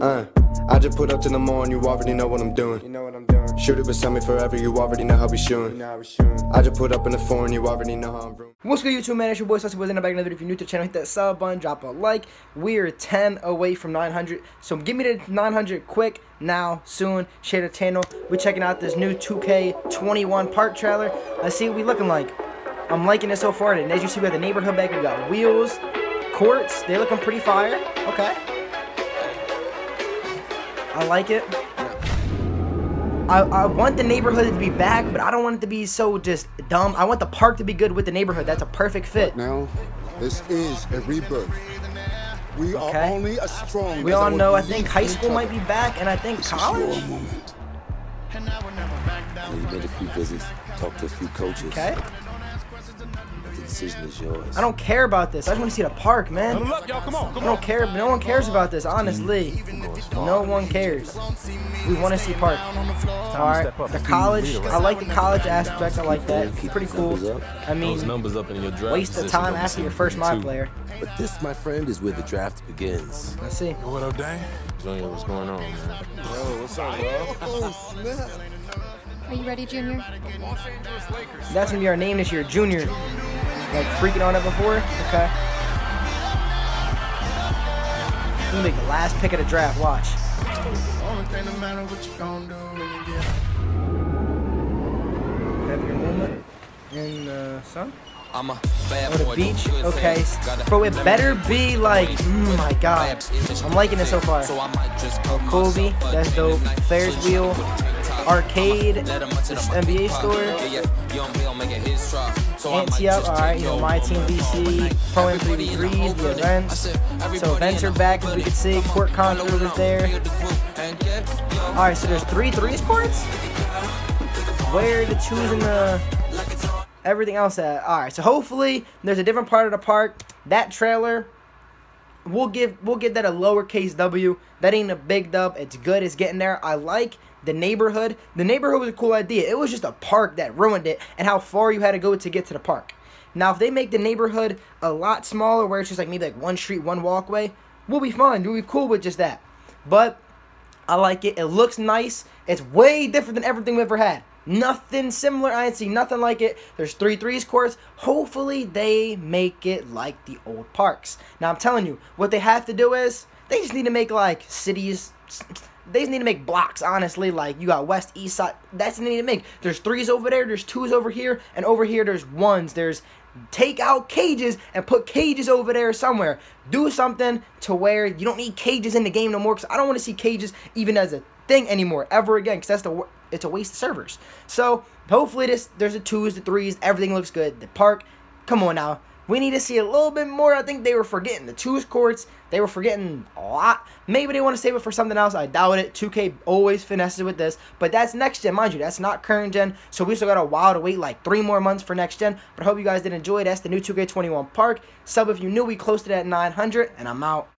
Uh, I just put up to the mall and you already know what I'm doing. You know what I'm doing. Shoot it beside me forever, you already know how we shooting. You know how we shooting. I just put up in the foreign, you already know how I'm brewing. What's good, YouTube man? It's your boy Saucy Boys in the back. Another. If you're new to the channel, hit that sub button, drop a like. We're 10 away from 900, so give me the 900 quick now, soon. Share the channel. We're checking out this new 2K21 park trailer. Let's see what we looking like. I'm liking it so far. And as you see, we have the neighborhood back. We got wheels, courts. They looking pretty fire. Okay. I like it. I, I want the neighborhood to be back, but I don't want it to be so just dumb. I want the park to be good with the neighborhood. That's a perfect fit. Now, this is a rebirth. We Okay. are only as strong. We all know, I think high school might be back, and I think This is college. your moment. We made a few visits, talked to a few coaches. Okay. The decision is yours. I don't care about this. I just want to see the park, man. Look, y'all, come on, I don't care. No one cares about this, honestly. No one cares. We want to see park. All right. The college. I like the college aspect. I like that. Pretty cool. I mean, numbers up in your draft. waste of time don't after your first to my player. But this, my friend, is where the draft begins. Let's see. What up, Dane? Junior, what's going on, man? Bro, what's Oh, snap. Are you ready, Junior? That's gonna be our name this year, Junior. Like freaking on it before. Okay. Gonna make the last pick of the draft. Watch. Only thing that matter what you gonna do when you get Have your moment in uh, the sun. I'm a bad Or the boy, beach. Okay. Bro, it better be like. Mm, my God. I'm liking it so far. So I might just call Kobe, myself a that's dope. Ferris wheel, Put it to the top. arcade, Let 'em into this NBA store. Yeah, yeah. Young Bill making his drop. So I up, alright, you know, my team VC. Pro Everybody in the M33s, the building. events. So events are back, as we can see. Court over was there. field, the group. And yeah, young Alright, so there's three threes courts? Where are the twos and the everything else at? Alright, so hopefully there's a different part of the park. That trailer, we'll give we'll give that a lowercase W. That ain't a big dub. It's good. It's getting there. I like the neighborhood. The neighborhood was a cool idea. It was just a park that ruined it and how far you had to go to get to the park. Now, if they make the neighborhood a lot smaller, where it's just like maybe like one street, one walkway, we'll be fine. We'll be cool with just that. But I like it. It looks nice. It's way different than everything we've ever had. Nothing similar. I ain't seen nothing like it. There's three threes courts. Hopefully they make it like the old parks. Now I'm telling you, what they have to do is they just need to make like cities. They just need to make blocks, honestly. Like you got west, east side. That's what they need to make. There's threes over there. There's twos over here, and over here there's ones. There's take out cages and put cages over there somewhere. Do something to where you don't need cages in the game no more. Cause I don't want to see cages even as a thing anymore ever again. Cause that's the it's a waste of servers. So hopefully this there's the twos, the threes, everything looks good. The park, come on now. We need to see a little bit more. I think they were forgetting the twos courts. They were forgetting a lot. Maybe they want to save it for something else. I doubt it. 2K always finesses with this. But that's next gen, mind you. That's not current gen. So we still got a while to wait, like three more months for next gen. But I hope you guys did enjoy. That's the new 2K21 Park. Sub if you knew we closed it at 900. And I'm out.